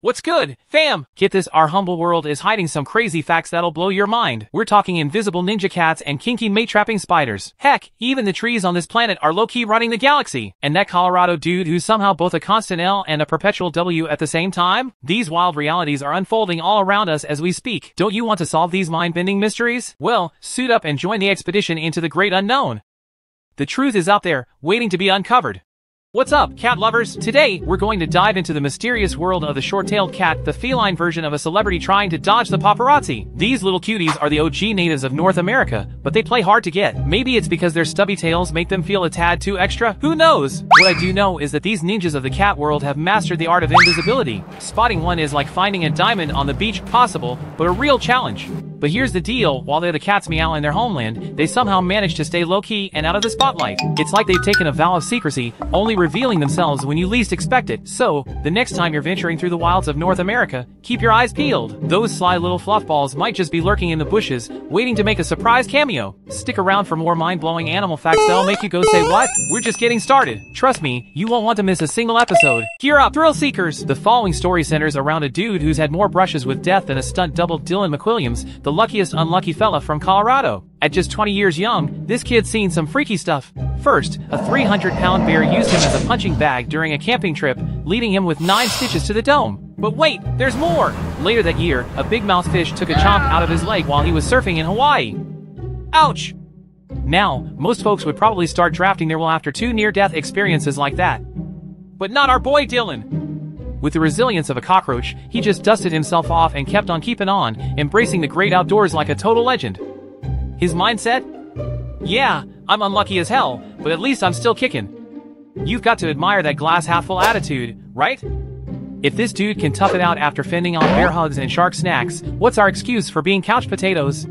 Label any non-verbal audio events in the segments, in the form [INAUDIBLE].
What's good, fam? Get this, our humble world is hiding some crazy facts that'll blow your mind. We're talking invisible ninja cats and kinky mate-trapping spiders. Heck, even the trees on this planet are low-key running the galaxy. And that Colorado dude who's somehow both a constant L and a perpetual W at the same time? These wild realities are unfolding all around us as we speak. Don't you want to solve these mind-bending mysteries? Well, suit up and join the expedition into the great unknown. The truth is out there, waiting to be uncovered. What's up, cat lovers? Today, we're going to dive into the mysterious world of the short-tailed cat, the feline version of a celebrity trying to dodge the paparazzi. These little cuties are the OG natives of North America, but they play hard to get. Maybe it's because their stubby tails make them feel a tad too extra? Who knows? What I do know is that these ninjas of the cat world have mastered the art of invisibility. Spotting one is like finding a diamond on the beach possible, but a real challenge. But here's the deal, while they're the cat's meow in their homeland, they somehow manage to stay low-key and out of the spotlight. It's like they've taken a vow of secrecy, only revealing themselves when you least expect it. So, the next time you're venturing through the wilds of North America, keep your eyes peeled. Those sly little fluffballs might just be lurking in the bushes, waiting to make a surprise cameo. Stick around for more mind-blowing animal facts that'll make you go say what? We're just getting started. Trust me, you won't want to miss a single episode. Gear up, thrill seekers! The following story centers around a dude who's had more brushes with death than a stunt double Dylan McWilliams, the luckiest unlucky fella from Colorado. At just 20 years young, this kid's seen some freaky stuff. First, a 300-pound bear used him as a punching bag during a camping trip, leaving him with 9 stitches to the dome. But wait, there's more! Later that year, a big mouth fish took a chomp out of his leg while he was surfing in Hawaii. Ouch! Now, most folks would probably start drafting their will after two near-death experiences like that. But not our boy Dylan! With the resilience of a cockroach, he just dusted himself off and kept on keeping on, embracing the great outdoors like a total legend. His mindset? Yeah, I'm unlucky as hell, but at least I'm still kicking. You've got to admire that glass half full attitude, right? If this dude can tough it out after fending off bear hugs and shark snacks, what's our excuse for being couch potatoes?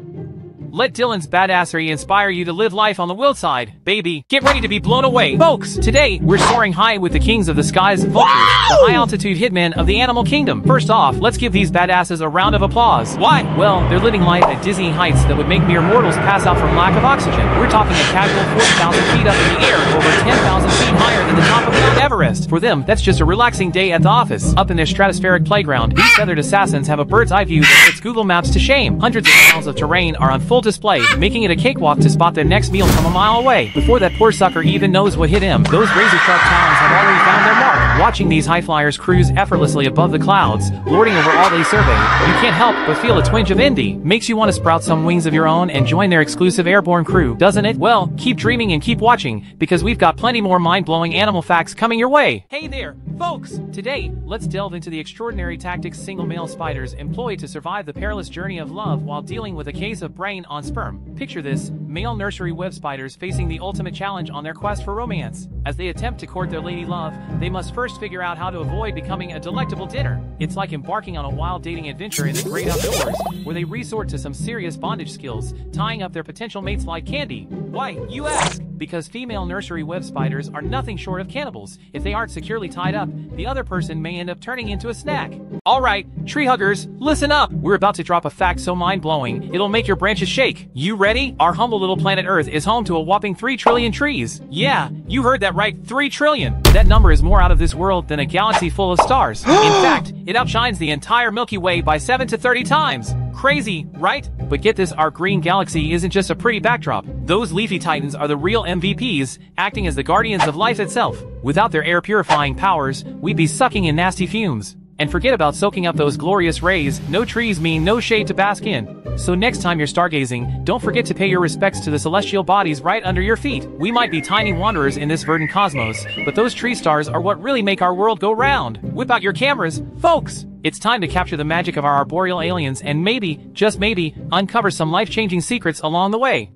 Let Dylan's badassery inspire you to live life on the wild side, baby. Get ready to be blown away. Folks, today, we're soaring high with the kings of the skies, vultures, the high-altitude hitmen of the animal kingdom. First off, let's give these badasses a round of applause. Why? Well, they're living life at dizzying heights that would make mere mortals pass out from lack of oxygen. We're talking a casual 40,000 feet up in the air, over 10,000 feet higher than the top of Mount Everest. For them, that's just a relaxing day at the office. Up in their stratospheric playground, these feathered assassins have a bird's eye view that puts Google Maps to shame. Hundreds of miles of terrain are full display, making it a cakewalk to spot their next meal from a mile away. Before that poor sucker even knows what hit him, those razor-sharp talons have already found their mark. Watching these high flyers cruise effortlessly above the clouds, lording over all they survey, you can't help but feel a twinge of envy. Makes you want to sprout some wings of your own and join their exclusive airborne crew, doesn't it? Well, keep dreaming and keep watching, because we've got plenty more mind-blowing animal facts coming your way. Hey there, folks! Today, let's delve into the extraordinary tactics single male spiders employ to survive the perilous journey of love while dealing with a case of brain on sperm. Picture this, male nursery web spiders facing the ultimate challenge on their quest for romance. As they attempt to court their lady love, they must first figure out how to avoid becoming a delectable dinner. It's like embarking on a wild dating adventure in the great outdoors, where they resort to some serious bondage skills, tying up their potential mates like candy. Why, you ask? Because female nursery web spiders are nothing short of cannibals. If they aren't securely tied up, the other person may end up turning into a snack. Alright, tree huggers, listen up! We're about to drop a fact so mind-blowing, it'll make your branches shake. You ready? Our humble little planet Earth is home to a whopping 3 trillion trees. Yeah, you heard that right, 3 trillion. That number is more out of this world than a galaxy full of stars. In [GASPS] fact, it outshines the entire Milky Way by 7 to 30 times. Crazy, right? But get this, our green galaxy isn't just a pretty backdrop. Those leafy titans are the real MVPs, acting as the guardians of life itself. Without their air purifying powers, we'd be sucking in nasty fumes. And forget about soaking up those glorious rays, no trees mean no shade to bask in. So next time you're stargazing, don't forget to pay your respects to the celestial bodies right under your feet. We might be tiny wanderers in this verdant cosmos, but those tree stars are what really make our world go round. Whip out your cameras, folks! It's time to capture the magic of our arboreal aliens and maybe, just maybe, uncover some life-changing secrets along the way.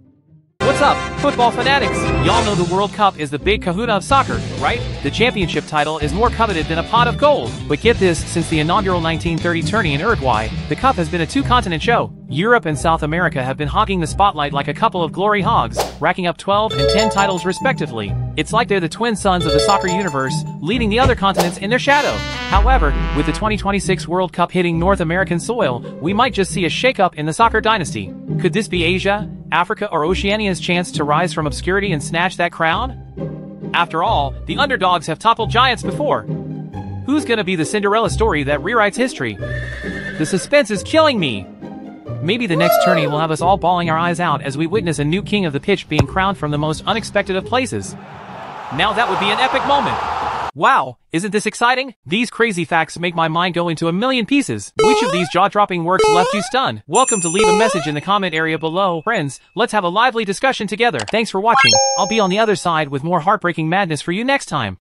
What's up, football fanatics? Y'all know the World Cup is the big kahuna of soccer, right? The championship title is more coveted than a pot of gold. But get this, since the inaugural 1930 tourney in Uruguay, the cup has been a two-continent show. Europe and South America have been hogging the spotlight like a couple of glory hogs, racking up 12 and 10 titles respectively. It's like they're the twin sons of the soccer universe, leading the other continents in their shadow. However, with the 2026 World Cup hitting North American soil, we might just see a shakeup in the soccer dynasty. Could this be Asia, Africa, or Oceania's chance to rise from obscurity and snatch that crown? After all, the underdogs have toppled giants before. Who's gonna be the Cinderella story that rewrites history? The suspense is killing me! Maybe the next tourney will have us all bawling our eyes out as we witness a new king of the pitch being crowned from the most unexpected of places. Now that would be an epic moment! Wow, isn't this exciting? These crazy facts make my mind go into a million pieces. Which of these jaw-dropping works left you stunned? Welcome to leave a message in the comment area below. Friends, let's have a lively discussion together. Thanks for watching. I'll be on the other side with more heartbreaking madness for you next time.